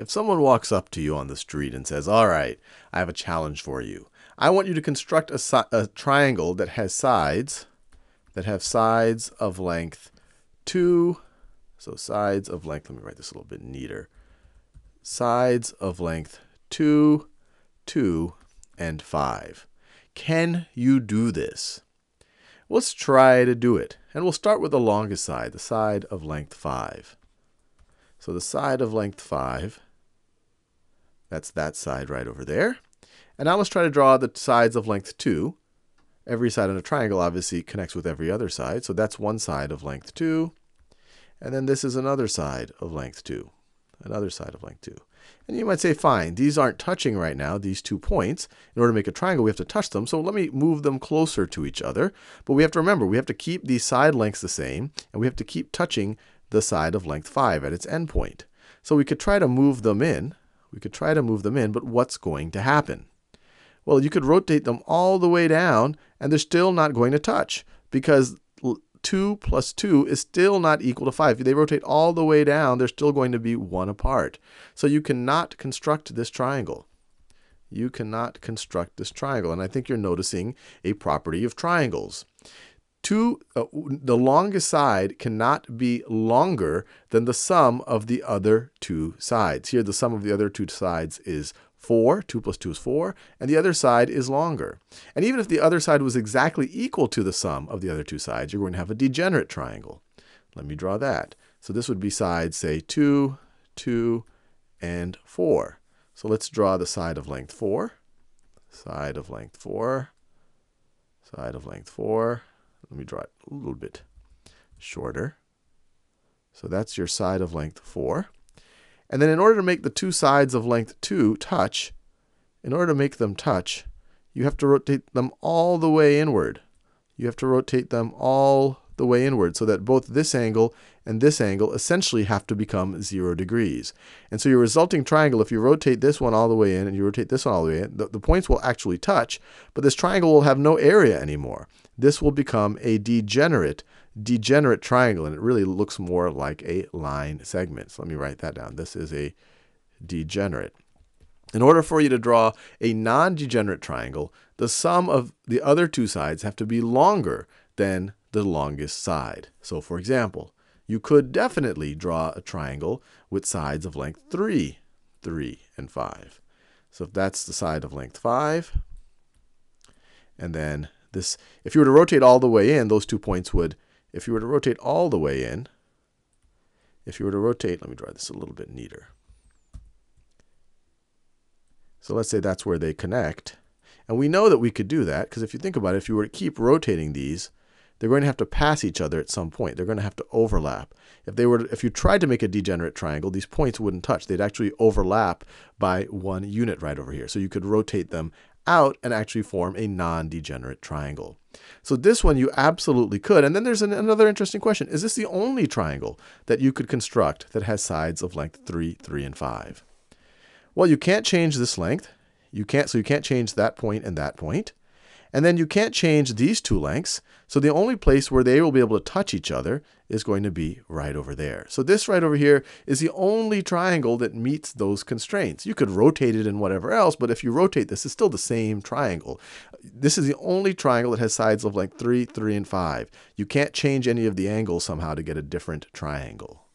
If someone walks up to you on the street and says, All right, I have a challenge for you. I want you to construct a, si- a triangle that has sides that have sides of length 2. So sides of length, let me write this a little bit neater. Sides of length 2, 2, and 5. Can you do this? Let's try to do it. And we'll start with the longest side, the side of length 5. So the side of length 5, that's that side right over there. And now let's try to draw the sides of length 2. Every side on a triangle obviously connects with every other side, so that's one side of length 2. And then this is another side of length 2. Another side of length 2. And you might say, fine, these aren't touching right now, these two points. In order to make a triangle, we have to touch them. So let me move them closer to each other. But we have to remember, we have to keep these side lengths the same, and we have to keep touching the side of length 5 at its endpoint. So we could try to move them in. We could try to move them in, but what's going to happen? Well, you could rotate them all the way down, and they're still not going to touch because 2 plus 2 is still not equal to 5. If they rotate all the way down, they're still going to be 1 apart. So you cannot construct this triangle. You cannot construct this triangle. And I think you're noticing a property of triangles. Two, uh, the longest side cannot be longer than the sum of the other two sides. Here, the sum of the other two sides is 4. 2 plus 2 is 4. And the other side is longer. And even if the other side was exactly equal to the sum of the other two sides, you're going to have a degenerate triangle. Let me draw that. So this would be sides, say, 2, 2, and 4. So let's draw the side of length 4. Side of length 4. Side of length 4. Let me draw it a little bit shorter. So that's your side of length 4. And then in order to make the two sides of length 2 touch, in order to make them touch, you have to rotate them all the way inward. You have to rotate them all the way inward so that both this angle and this angle essentially have to become 0 degrees. And so your resulting triangle, if you rotate this one all the way in and you rotate this one all the way in, the, the points will actually touch, but this triangle will have no area anymore. This will become a degenerate degenerate triangle, and it really looks more like a line segment. So let me write that down. This is a degenerate. In order for you to draw a non-degenerate triangle, the sum of the other two sides have to be longer than the longest side. So for example, you could definitely draw a triangle with sides of length 3, 3, and 5. So if that's the side of length 5, and then this, if you were to rotate all the way in, those two points would if you were to rotate all the way in, if you were to rotate, let me draw this a little bit neater. So let's say that's where they connect. And we know that we could do that because if you think about it, if you were to keep rotating these, they're going to have to pass each other at some point. They're going to have to overlap. If they were, if you tried to make a degenerate triangle, these points wouldn't touch. They'd actually overlap by one unit right over here. So you could rotate them out and actually form a non-degenerate triangle. So this one you absolutely could. And then there's an, another interesting question. Is this the only triangle that you could construct that has sides of length 3, 3, and 5? Well, you can't change this length. You can't, so you can't change that point and that point. And then you can't change these two lengths. So the only place where they will be able to touch each other is going to be right over there. So this right over here is the only triangle that meets those constraints. You could rotate it and whatever else, but if you rotate this, it's still the same triangle. This is the only triangle that has sides of length 3, 3, and 5. You can't change any of the angles somehow to get a different triangle.